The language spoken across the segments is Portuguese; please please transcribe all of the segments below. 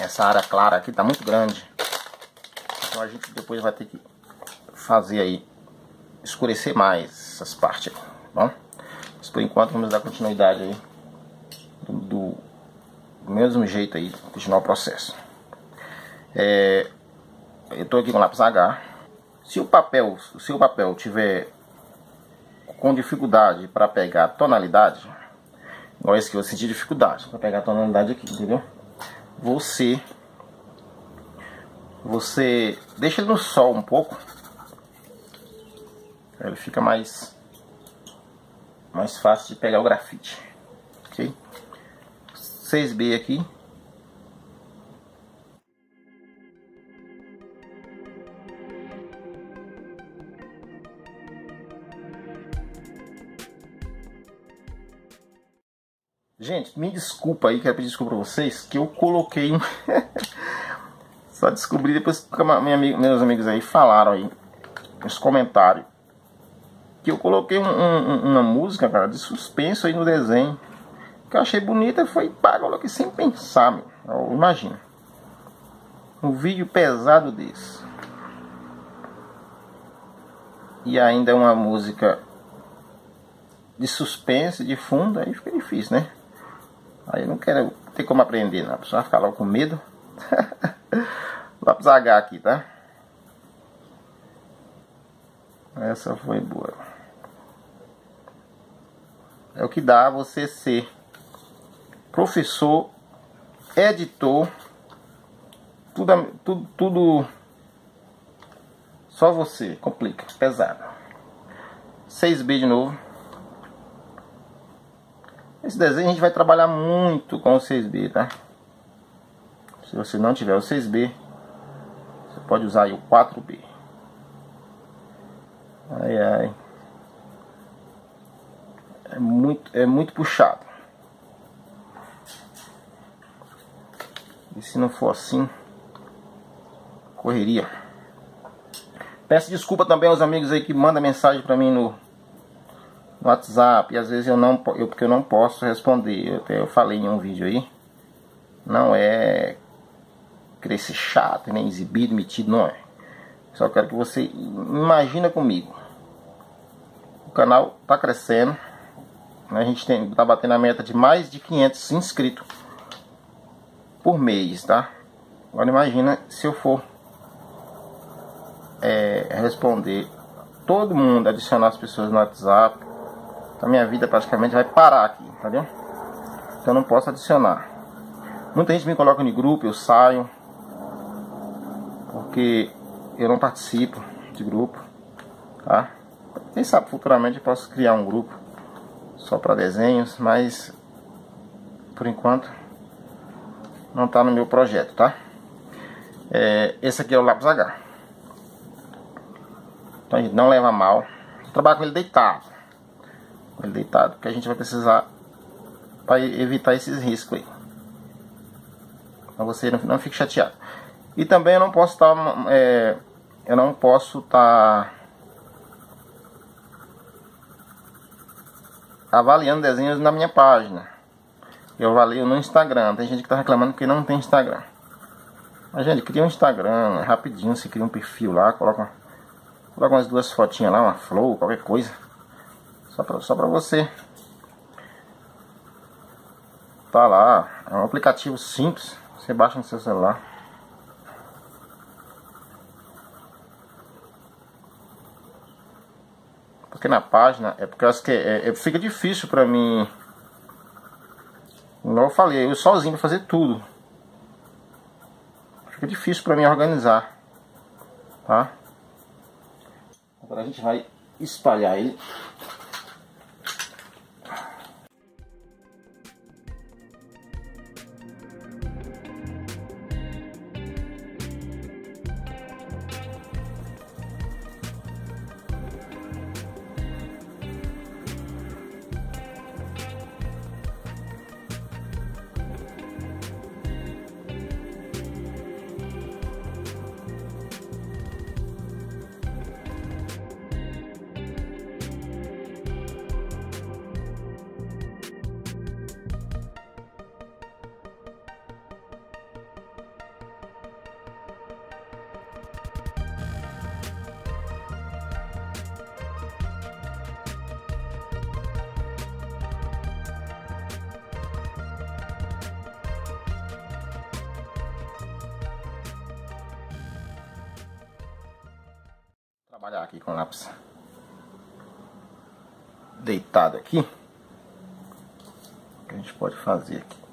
essa área clara aqui tá muito grande. Então a gente depois vai ter que fazer aí, escurecer mais essas partes aí, tá bom? Mas por enquanto vamos dar continuidade aí do, do, mesmo jeito aí, continuar o processo. É, eu tô aqui com lápis H. Se o papel, se o papel tiver com dificuldade para pegar tonalidade, igual esse que eu senti dificuldade para pegar tonalidade aqui, entendeu? Você você deixa ele no sol um pouco, ele fica mais mais fácil de pegar o grafite, ok? 6B aqui, Gente, me desculpa aí, quero pedir desculpa pra vocês, que eu coloquei um... Só descobri depois que meus amigos aí falaram aí, nos comentários, que eu coloquei um, um, uma música, cara, de suspenso aí no desenho, que eu achei bonita, foi pá, coloquei sem pensar, meu. Imagina. Um vídeo pesado desse. E ainda uma música de suspense, de fundo, aí fica difícil, né? Aí não quero ter como aprender, não. A pessoa vai ficar logo com medo. Lápis H aqui, tá? Essa foi boa. É o que dá você ser professor, editor, tudo, tudo, tudo só você, complica, pesado. 6B de novo. Esse desenho a gente vai trabalhar muito com o 6B, tá? Se você não tiver o 6B, você pode usar o 4B. Ai, ai. É muito, é muito puxado. E se não for assim, correria. Peço desculpa também aos amigos aí que mandam mensagem pra mim no no WhatsApp e às vezes eu não eu porque eu não posso responder. Eu, até eu falei em um vídeo aí. Não é ser chato, nem exibido, metido, não é. Só quero que você imagina comigo. O canal tá crescendo. A gente tem, tá batendo a meta de mais de 500 inscritos por mês, tá? Agora imagina se eu for é, responder todo mundo, adicionar as pessoas no WhatsApp, a minha vida praticamente vai parar aqui, entendeu? Então eu não posso adicionar. Muita gente me coloca no grupo, eu saio. Porque eu não participo de grupo, tá? Quem sabe futuramente eu posso criar um grupo só para desenhos, mas por enquanto não está no meu projeto, tá? É, esse aqui é o lápis H. Então a gente não leva mal. Trabalha com ele deitado ele deitado, que a gente vai precisar para evitar esses riscos aí. Para você não, não fique chateado. E também eu não posso estar tá, é, eu não posso estar tá avaliando desenhos na minha página. Eu avalio no Instagram. Tem gente que está reclamando que não tem Instagram. Mas gente, cria um Instagram, rapidinho, você cria um perfil lá, coloca, coloca umas duas fotinhas lá, uma flor, qualquer coisa. Só pra, só pra você. Tá lá. É um aplicativo simples. Você baixa no seu celular. Porque na página é porque eu acho que é, é, fica difícil pra mim. Como eu falei, eu sozinho pra fazer tudo. Fica difícil pra mim organizar. Tá? Agora a gente vai espalhar ele. Trabalhar aqui com lápis deitado aqui. O que a gente pode fazer aqui?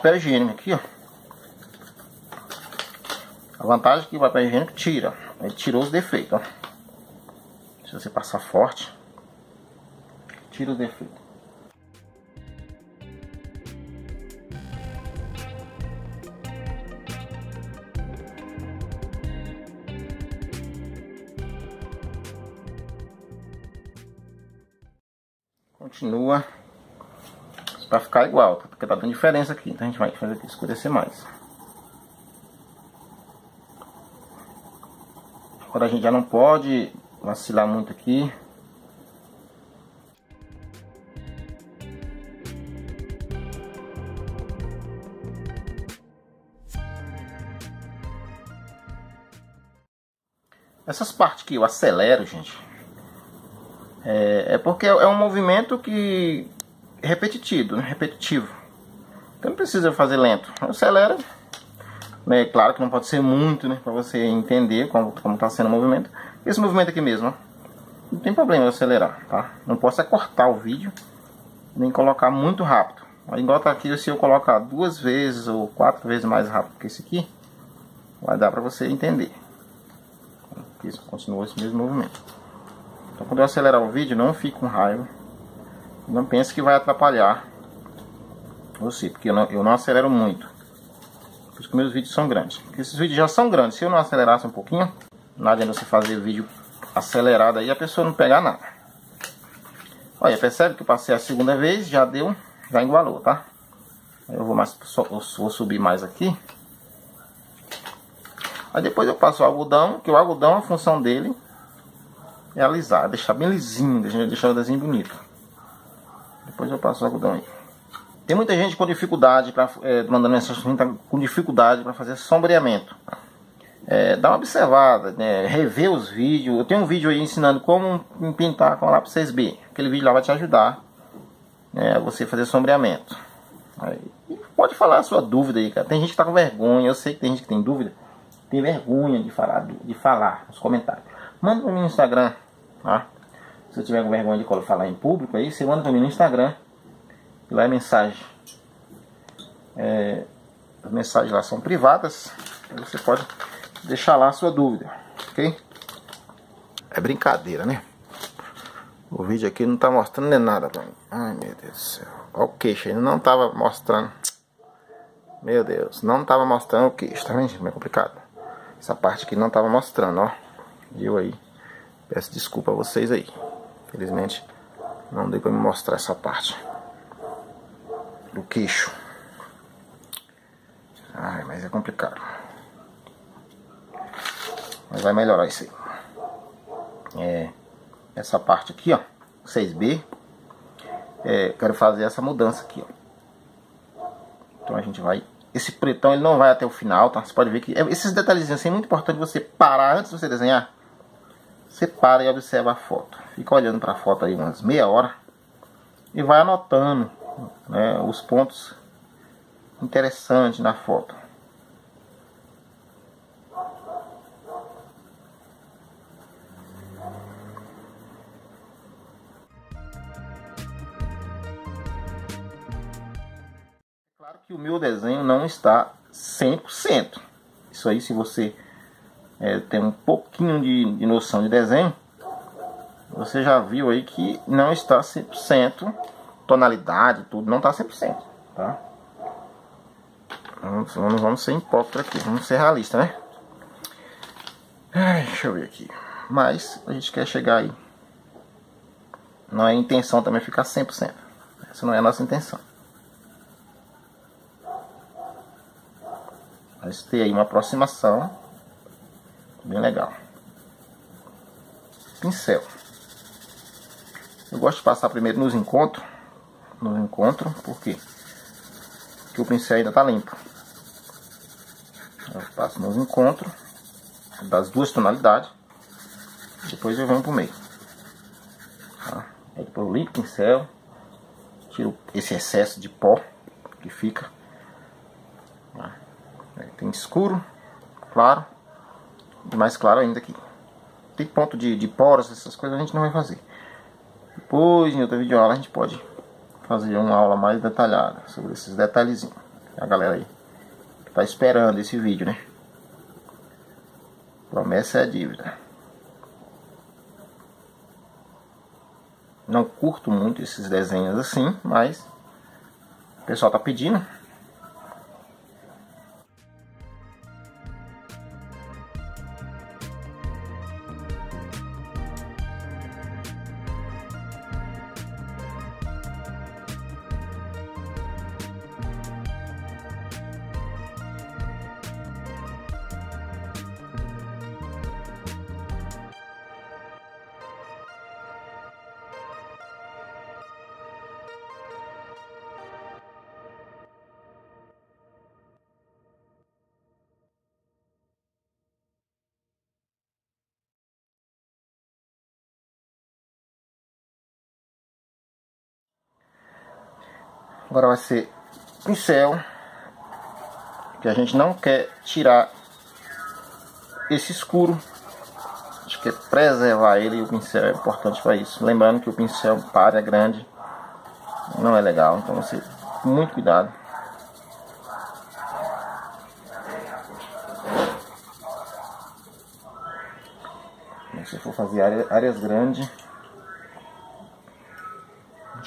Papel higiênico aqui, ó. A vantagem é que o papel higiênico tira. Ele tirou os defeitos, ó. Se você passar forte, tira os defeitos. Continua Pra ficar igual, porque tá dando diferença aqui. Então a gente vai fazer aqui escurecer mais. Agora a gente já não pode vacilar muito aqui. Essas partes que eu acelero, gente, é, é porque é um movimento que repetitivo, né? repetitivo. Então não precisa fazer lento. Acelera. Né? Claro que não pode ser muito, né? Para você entender como está sendo o movimento. Esse movimento aqui mesmo, ó. Não tem problema acelerar, tá? Não posso é cortar o vídeo, nem colocar muito rápido. Igual tá aqui, se eu colocar duas vezes ou quatro vezes mais rápido que esse aqui, vai dar para você entender. Isso continua esse mesmo movimento. Então quando eu acelerar o vídeo, não fique com raiva. Não pense que vai atrapalhar você, porque eu não, eu não acelero muito. Por isso que meus vídeos são grandes. Porque esses vídeos já são grandes. Se eu não acelerasse um pouquinho, não adianta você fazer vídeo acelerado aí e a pessoa não pegar nada. Olha, percebe que eu passei a segunda vez, já deu, já igualou, tá? Eu vou, mais, vou subir mais aqui. Aí depois eu passo o algodão, que o algodão, a função dele é alisar, deixar bem lisinho, deixar o desenho bonito. Depois eu passo o algodão aí. Tem muita gente com dificuldade, pra, é, mandando mensagem tá com dificuldade para fazer sombreamento. É, dá uma observada, né, rever os vídeos. Eu tenho um vídeo aí ensinando como pintar com lápis 6B. Aquele vídeo lá vai te ajudar né, a você fazer sombreamento. Aí, pode falar a sua dúvida aí, cara. Tem gente que tá com vergonha, eu sei que tem gente que tem dúvida. Tem vergonha de falar, de falar nos comentários. Manda no meu Instagram, tá? Se você tiver com vergonha de falar em público, aí você manda para mim no Instagram. E lá é mensagem. É, as mensagens lá são privadas. Você pode deixar lá a sua dúvida. Ok? É brincadeira, né? O vídeo aqui não tá mostrando nem nada pra mim. Ai meu Deus do céu. Olha o queixo aí. Não tava mostrando. Meu Deus. Não tava mostrando o queixo. Tá vendo? É complicado. Essa parte aqui não tava mostrando, ó. Viu aí? Peço desculpa a vocês aí. Infelizmente não deu para me mostrar essa parte do queixo. Ai, mas é complicado. Mas vai melhorar isso aí. É, essa parte aqui, ó, 6B. É, quero fazer essa mudança aqui, ó. Então a gente vai esse pretão ele não vai até o final, tá? Você pode ver que é, esses detalhezinhos assim, é muito importante você parar antes de você desenhar você para e observa a foto. Fica olhando para a foto aí umas meia hora e vai anotando né, os pontos interessantes na foto. Claro que o meu desenho não está 100%. Isso aí se você é, tem um pouquinho de, de noção de desenho, você já viu aí que não está 100%, tonalidade, tudo, não está 100%, tá? Vamos, vamos, vamos ser hipócritas aqui, vamos ser realistas, né? Ai, deixa eu ver aqui. Mas a gente quer chegar aí. Não é intenção também ficar 100%. Essa não é a nossa intenção. Mas ter aí uma aproximação Bem legal. Pincel. Eu gosto de passar primeiro nos encontros. Nos encontros, por quê? que o pincel ainda tá limpo. Eu passo nos encontros das duas tonalidades. Depois eu venho pro meio. Tá? Aí depois eu limpo o pincel. Tiro esse excesso de pó que fica. Tá? tem escuro, claro. E mais claro ainda aqui. Tem ponto de, de poros, essas coisas a gente não vai fazer. Depois, em outra videoaula, a gente pode fazer uma aula mais detalhada sobre esses detalhezinhos. A galera aí que tá esperando esse vídeo, né? Promessa é dívida. Não curto muito esses desenhos assim, mas o pessoal tá pedindo. Agora vai ser pincel. Que a gente não quer tirar esse escuro. Acho que é preservar ele e o pincel é importante para isso. Lembrando que o pincel para é grande. Não é legal. Então você muito cuidado. Se for fazer áreas grandes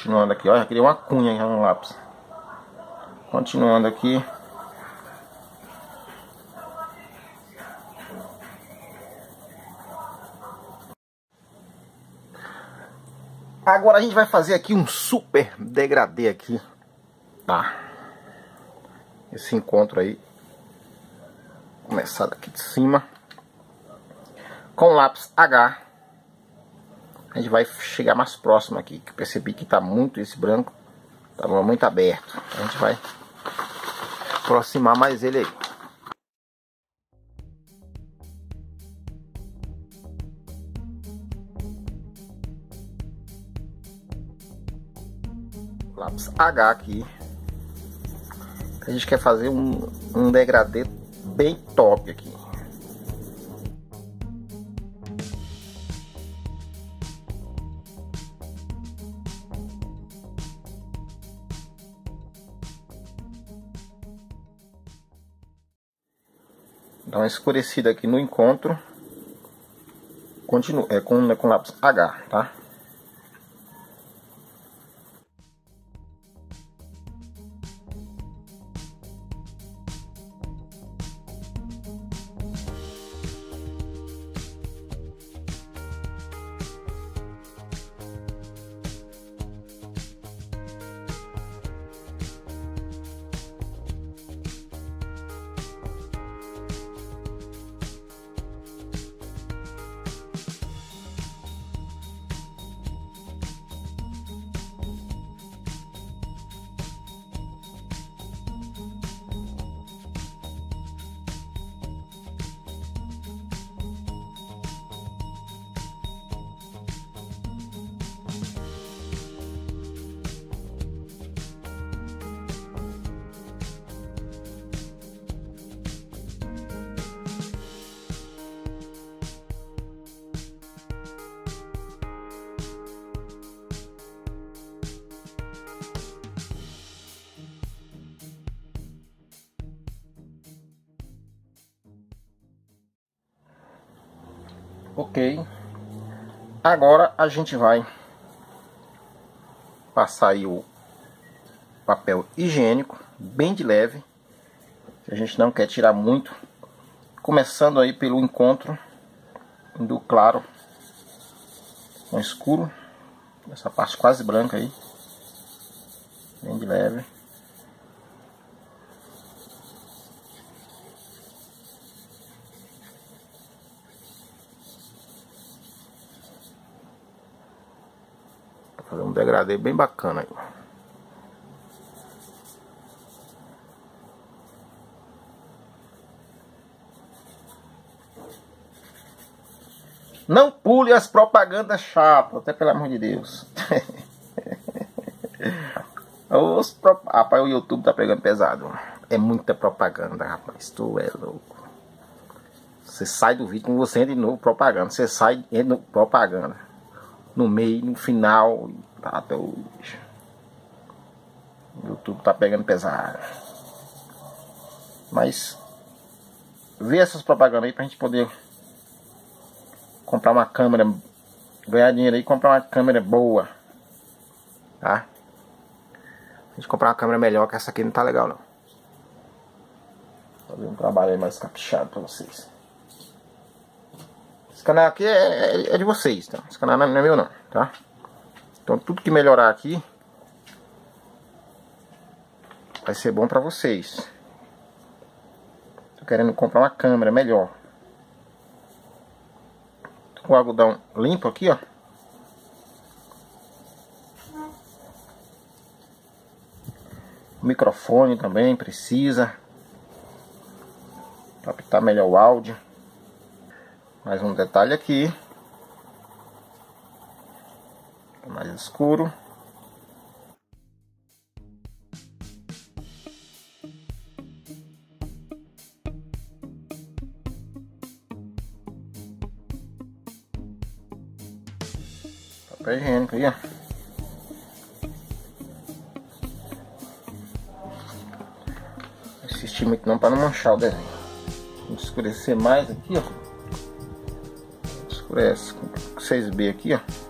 Continuando aqui, ó, já criei uma cunha no lápis. Continuando aqui. Agora a gente vai fazer aqui um super degradê aqui, tá? Esse encontro aí. Começar daqui de cima. Com lápis H a gente vai chegar mais próximo aqui, que percebi que está muito esse branco, tá muito aberto. A gente vai aproximar mais ele aí. Lápis H aqui. A gente quer fazer um, um degradê bem top aqui. Dá uma escurecida aqui no encontro. Continua, é com, é com lápis H, tá? Ok. Agora a gente vai passar aí o papel higiênico, bem de leve. A gente não quer tirar muito. Começando aí pelo encontro do claro com escuro. Essa parte quase branca aí. Bem de leve. degradê bem bacana aí. Não pule as propagandas chatas, até pelo amor de Deus. Os pro... Rapaz, o YouTube tá pegando pesado. É muita propaganda, rapaz. Tu é louco. Você sai do vídeo, você entra de novo propaganda. Você sai, entra propaganda. No meio, no final. Tá doido. O YouTube tá pegando pesado. Mas vê essas propagandas aí pra gente poder comprar uma câmera, ganhar dinheiro aí e comprar uma câmera boa. Tá? A gente comprar uma câmera melhor que essa aqui não tá legal não. Fazer um trabalho mais caprichado pra vocês. Esse canal aqui é, é, é de vocês, tá? Esse canal não é meu não, tá? Então tudo que melhorar aqui vai ser bom pra vocês. Tô querendo comprar uma câmera melhor. Tô com o algodão limpo aqui, ó. O microfone também precisa. Captar melhor o áudio. Mais um detalhe aqui. Mais escuro. Papel higiênico aí, ó. insistir muito não para não manchar o desenho. Vamos escurecer mais aqui, ó. Escurece com 6B aqui, ó.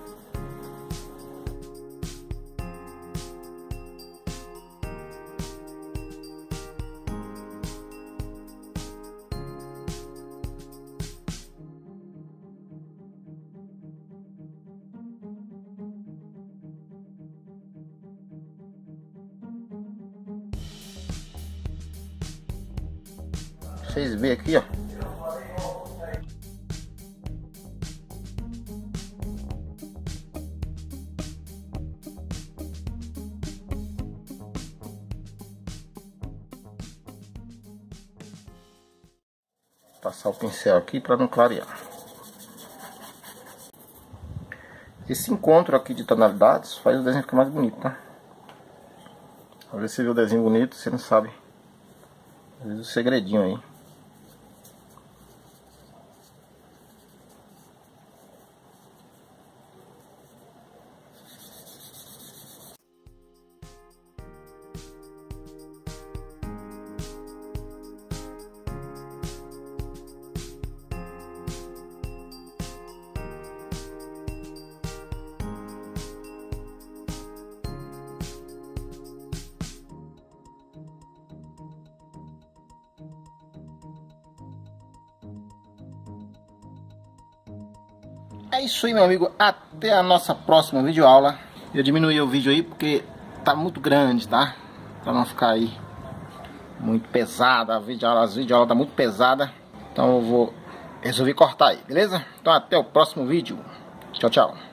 Vocês veem aqui, ó. Passar o pincel aqui para não clarear. Esse encontro aqui de tonalidades faz o desenho ficar mais bonito, tá? Às vezes você vê o desenho bonito, você não sabe. Às vezes o segredinho aí. É isso aí, meu amigo. Até a nossa próxima videoaula. Eu diminuí o vídeo aí porque tá muito grande, tá? Pra não ficar aí muito pesada. A videoaula, as videoaulas tá muito pesada. Então eu vou resolver cortar aí, beleza? Então até o próximo vídeo. Tchau, tchau.